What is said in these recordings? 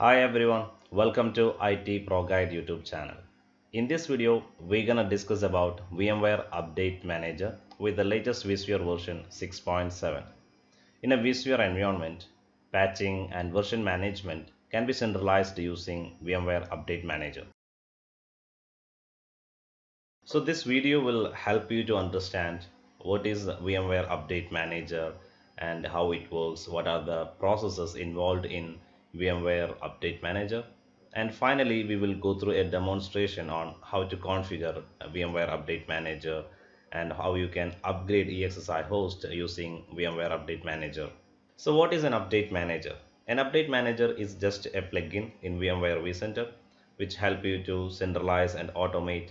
Hi everyone, welcome to IT Pro Guide YouTube channel. In this video, we're gonna discuss about VMware Update Manager with the latest vSphere version 6.7. In a vSphere environment, patching and version management can be centralized using VMware Update Manager. So this video will help you to understand what is VMware Update Manager and how it works, what are the processes involved in VMware Update Manager and finally we will go through a demonstration on how to configure VMware Update Manager and how you can upgrade EXSI host using VMware Update Manager. So what is an update manager? An update manager is just a plugin in VMware vCenter which help you to centralize and automate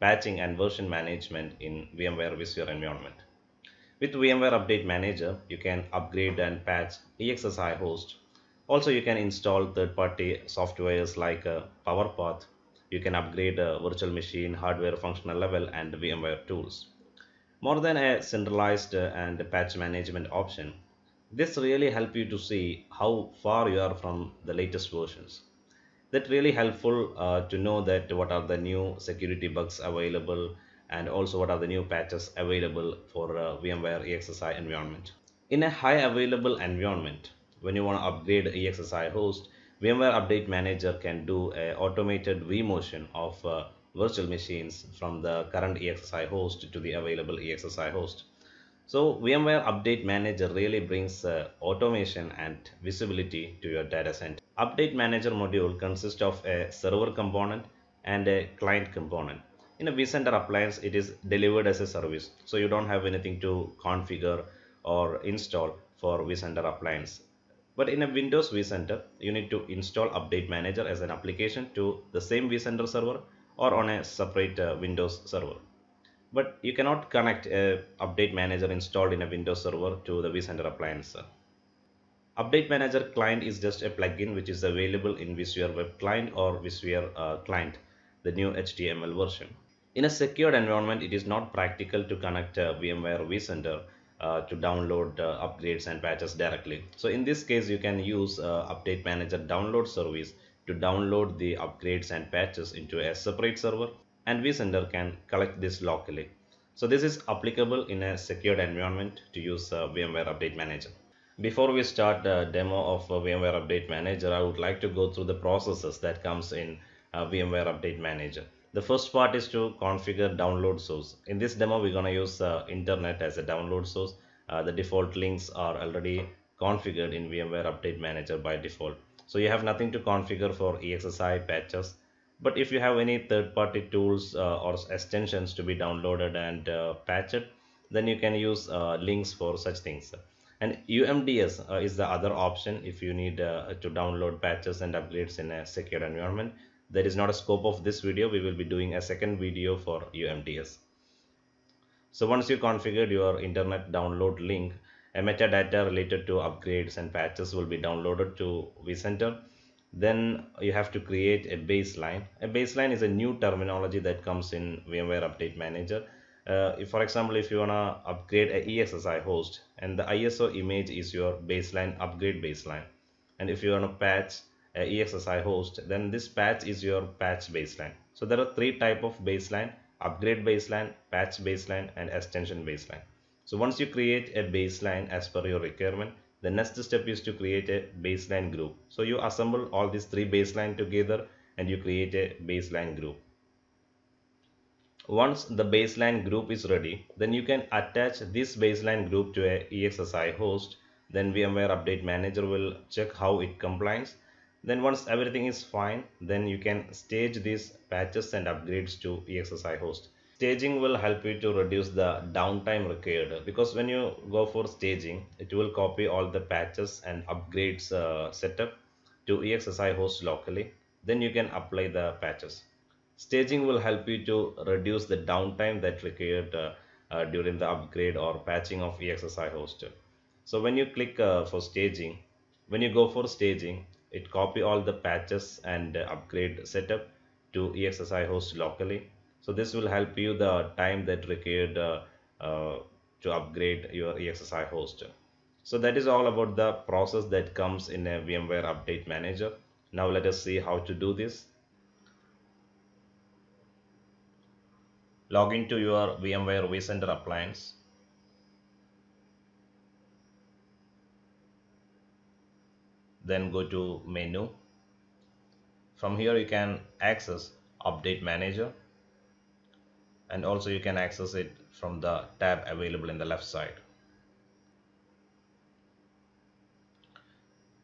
patching and version management in VMware vSphere environment. With VMware Update Manager, you can upgrade and patch EXSI host also, you can install third-party softwares like uh, PowerPath. You can upgrade a virtual machine, hardware functional level and VMware tools. More than a centralized uh, and patch management option, this really help you to see how far you are from the latest versions. That really helpful uh, to know that what are the new security bugs available and also what are the new patches available for uh, VMware EXSI environment. In a high available environment, when you want to upgrade EXSI host, VMware Update Manager can do an automated vMotion of uh, virtual machines from the current EXSI host to the available EXSI host. So VMware Update Manager really brings uh, automation and visibility to your data center. Update Manager module consists of a server component and a client component. In a vCenter appliance, it is delivered as a service. So you don't have anything to configure or install for vCenter appliance. But in a Windows vCenter, you need to install Update Manager as an application to the same vCenter server or on a separate uh, Windows server. But you cannot connect a Update Manager installed in a Windows server to the vCenter appliance. Update Manager client is just a plugin which is available in vSphere Web Client or vSphere uh, Client, the new HTML version. In a secured environment, it is not practical to connect uh, VMware vCenter uh, to download uh, upgrades and patches directly. So in this case, you can use uh, Update Manager download service to download the upgrades and patches into a separate server and vCenter can collect this locally. So this is applicable in a secured environment to use uh, VMware Update Manager. Before we start the demo of uh, VMware Update Manager, I would like to go through the processes that comes in uh, VMware Update Manager. The first part is to configure download source. In this demo, we're going to use uh, internet as a download source. Uh, the default links are already configured in VMware Update Manager by default. So you have nothing to configure for EXSI patches. But if you have any third-party tools uh, or extensions to be downloaded and uh, patched, then you can use uh, links for such things. And UMDS uh, is the other option if you need to download patches and upgrades in a secure environment that is not a scope of this video. We will be doing a second video for UMDS so once you configured your internet download link a metadata related to upgrades and patches will be downloaded to vCenter. Then you have to create a baseline. A baseline is a new terminology that comes in VMware Update Manager. Uh, if for example if you want to upgrade a EXSI host and the ISO image is your baseline upgrade baseline. And if you want to Uh, patch EXSI host, then this patch is your patch baseline. So there are three type of baseline, upgrade baseline, patch baseline and extension baseline. So once you create a baseline as per your requirement, the next step is to create a baseline group. So you assemble all these three baseline together and you create a baseline group. Once the baseline group is ready, then you can attach this baseline group to a EXSI host. Then VMware Update Manager will check how it complies then once everything is fine then you can stage these patches and upgrades to EXSI host. Staging will help you to reduce the downtime required because when you go for staging it will copy all the patches and upgrades uh, setup to EXSI host locally. Then you can apply the patches. Staging will help you to reduce the downtime that required uh, uh, during the upgrade or patching of EXSI host. So when you click uh, for staging when you go for staging it copy all the patches and upgrade setup to EXSI host locally. So this will help you the time that required uh, uh, to upgrade your EXSI host. So that is all about the process that comes in a VMware Update Manager. now let us see how to do this log into your VMware vCenter appliance then go to menu. From here you can access update manager. And also you can access it from the tab available in the left side.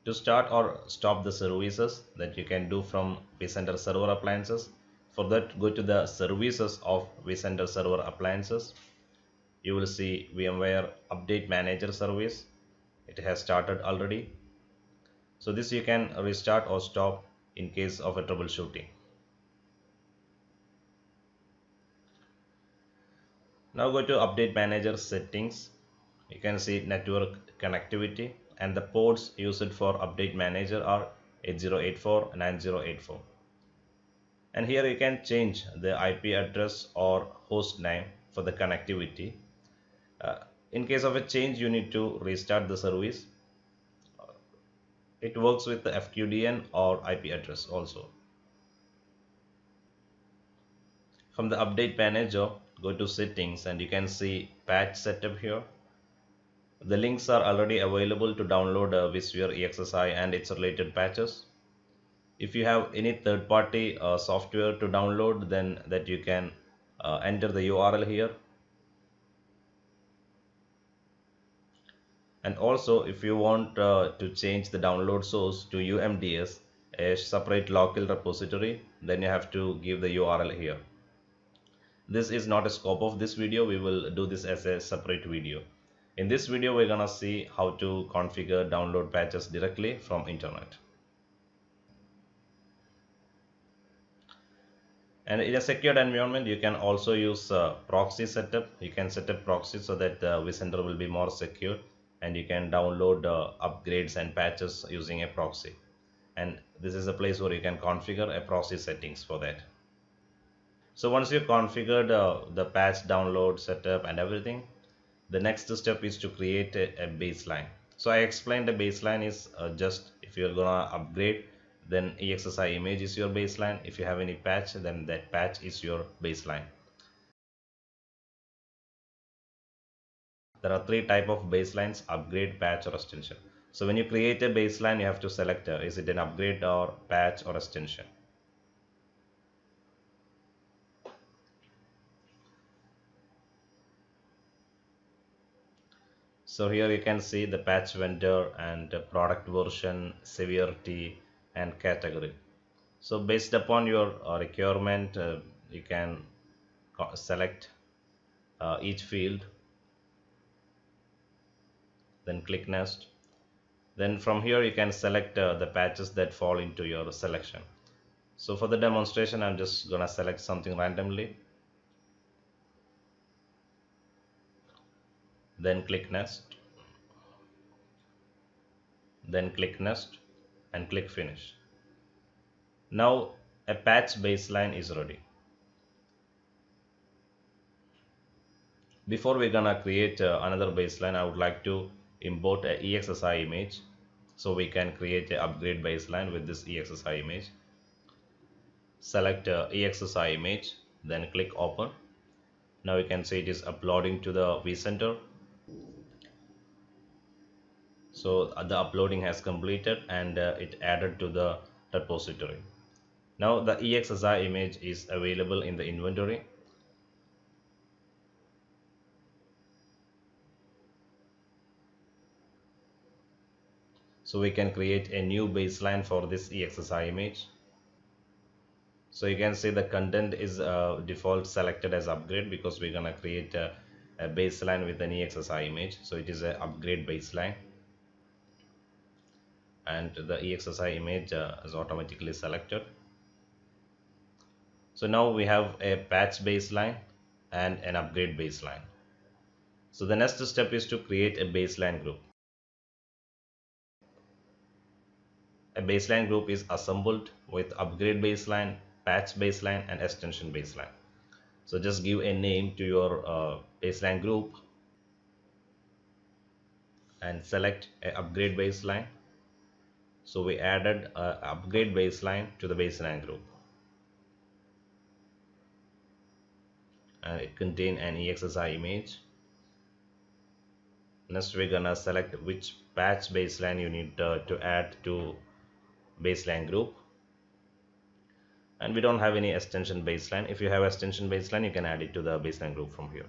To start or stop the services that you can do from vCenter server appliances for that go to the services of vCenter server appliances. You will see VMware update manager service. It has started already so this you can restart or stop in case of a troubleshooting. Now go to update manager settings. You can see network connectivity and the ports used for update manager are 8084 9084 and here you can change the IP address or host name for the connectivity. Uh, in case of a change you need to restart the service it works with the FQDN or IP address also. From the update manager, go to settings and you can see patch setup here. The links are already available to download uh, EXSI and its related patches. If you have any third-party uh, software to download, then that you can uh, enter the URL here and also if you want uh, to change the download source to UMDS a separate local repository then you have to give the URL here. This is not a scope of this video. We will do this as a separate video. In this video we're gonna see how to configure download patches directly from internet. And in a secured environment you can also use uh, proxy setup. You can set up proxy so that the uh, vCenter will be more secure and you can download uh, upgrades and patches using a proxy. And this is a place where you can configure a proxy settings for that. So once you've configured uh, the patch download setup and everything the next step is to create a, a baseline. So I explained the baseline is uh, just if you're gonna upgrade then EXSI image is your baseline. If you have any patch then that patch is your baseline there are three type of baselines upgrade patch or extension. So when you create a baseline you have to select uh, is it an upgrade or patch or extension? So here you can see the patch vendor and product version severity and category. So based upon your uh, requirement uh, you can select uh, each field then click next. Then from here you can select uh, the patches that fall into your selection. So for the demonstration I'm just gonna select something randomly. Then click next. Then click next and click finish. Now a patch baseline is ready. Before we're gonna create uh, another baseline I would like to import a EXSI image so we can create a upgrade baseline with this EXSI image. Select EXSI image then click open. Now you can see it is uploading to the vCenter. So uh, the uploading has completed and uh, it added to the repository. Now the EXSI image is available in the inventory so we can create a new baseline for this EXSI image. So you can see the content is uh, default selected as upgrade because we're gonna create a, a baseline with an EXSI image. So it is an upgrade baseline. And the EXSI image uh, is automatically selected. So now we have a patch baseline and an upgrade baseline. So the next step is to create a baseline group A baseline group is assembled with upgrade baseline, patch baseline and extension baseline. So just give a name to your uh, baseline group and select a upgrade baseline. so we added a upgrade baseline to the baseline group and it contain an EXSI image next we're gonna select which patch baseline you need uh, to add to baseline group. And we don't have any extension baseline. If you have extension baseline you can add it to the baseline group from here.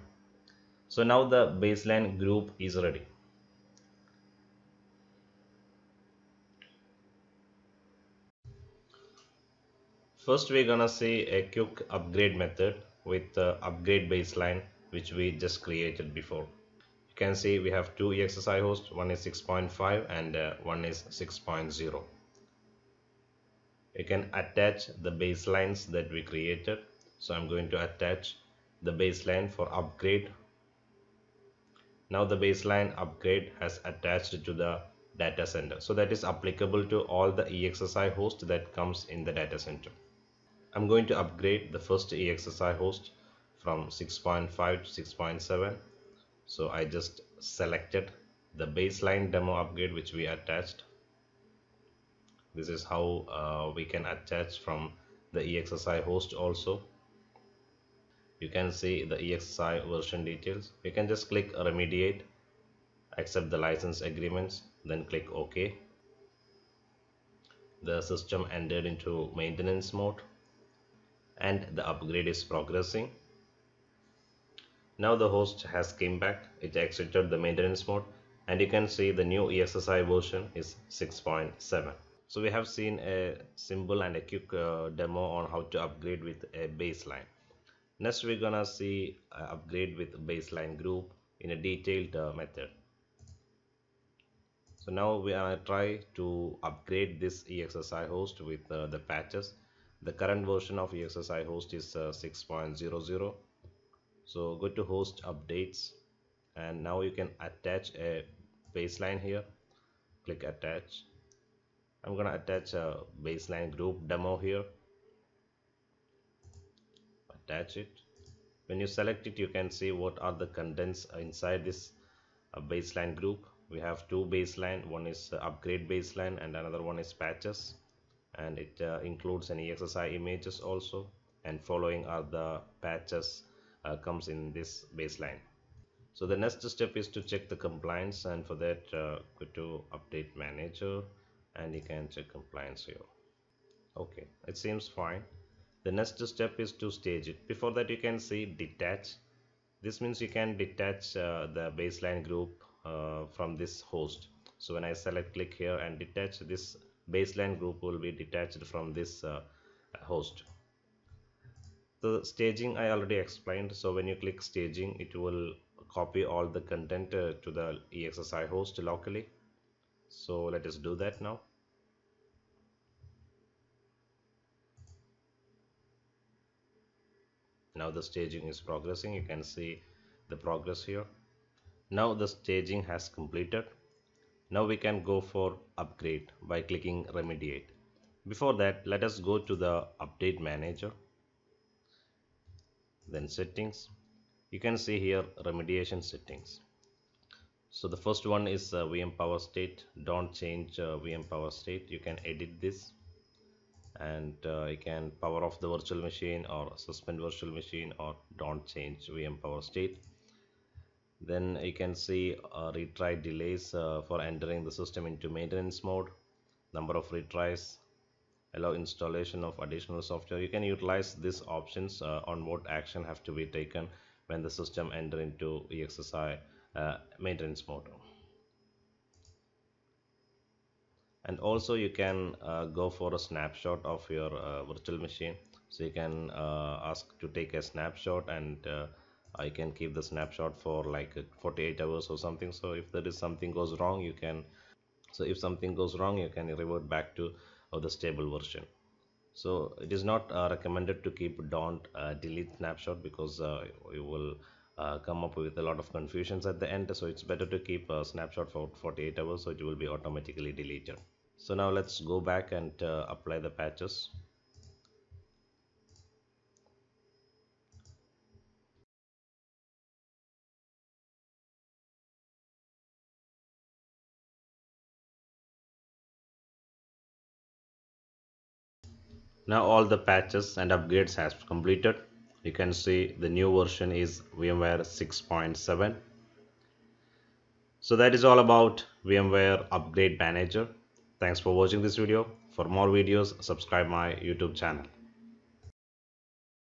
So now the baseline group is ready. First we're gonna see a quick upgrade method with the upgrade baseline which we just created before. You can see we have two EXSI hosts one is 6.5 and uh, one is 6.0 you can attach the baselines that we created. So I'm going to attach the baseline for upgrade. Now the baseline upgrade has attached to the data center. So that is applicable to all the EXSI host that comes in the data center. I'm going to upgrade the first EXSI host from 6.5 to 6.7 so I just selected the baseline demo upgrade which we attached this is how uh, we can attach from the EXSI host also. You can see the EXSI version details. You can just click remediate accept the license agreements then click OK. The system entered into maintenance mode and the upgrade is progressing. Now the host has came back. It exited the maintenance mode and you can see the new EXSI version is 6.7 so we have seen a simple and a quick uh, demo on how to upgrade with a baseline. Next we're gonna see uh, upgrade with baseline group in a detailed uh, method. So now we are try to upgrade this EXSI host with uh, the patches. The current version of EXSI host is uh, 6.00. So go to host updates and now you can attach a baseline here. Click attach I'm gonna attach a baseline group demo here. Attach it. When you select it you can see what are the contents inside this uh, baseline group. We have two baseline one is uh, upgrade baseline and another one is patches. And it uh, includes any EXSI images also. And following are the patches uh, comes in this baseline. So the next step is to check the compliance. And for that uh, go to update manager and you can check compliance here. Okay it seems fine. The next step is to stage it. Before that you can see detach. This means you can detach uh, the baseline group uh, from this host. So when I select click here and detach this baseline group will be detached from this uh, host. The staging I already explained. So when you click staging it will copy all the content uh, to the EXSI host locally so let us do that now. Now the staging is progressing. You can see the progress here. Now the staging has completed. Now we can go for upgrade by clicking remediate. Before that let us go to the update manager then settings. You can see here remediation settings so the first one is uh, VM power state. Don't change uh, VM power state. You can edit this. And uh, you can power off the virtual machine or suspend virtual machine or don't change VM power state. Then you can see uh, retry delays uh, for entering the system into maintenance mode. Number of retries. Allow installation of additional software. You can utilize these options uh, on what action have to be taken when the system enter into EXSI maintenance mode and also you can uh, go for a snapshot of your uh, virtual machine. So you can uh, ask to take a snapshot and uh, I can keep the snapshot for like 48 hours or something. So if there is something goes wrong you can so if something goes wrong you can revert back to uh, the stable version. So it is not uh, recommended to keep don't delete snapshot because you will uh, come up with a lot of confusions at the end. So it's better to keep a snapshot for 48 hours so it will be automatically deleted. So now let's go back and uh, apply the patches. Now all the patches and upgrades has completed you can see the new version is VMware 6.7 so that is all about VMware Upgrade Manager. Thanks for watching this video. For more videos subscribe my YouTube channel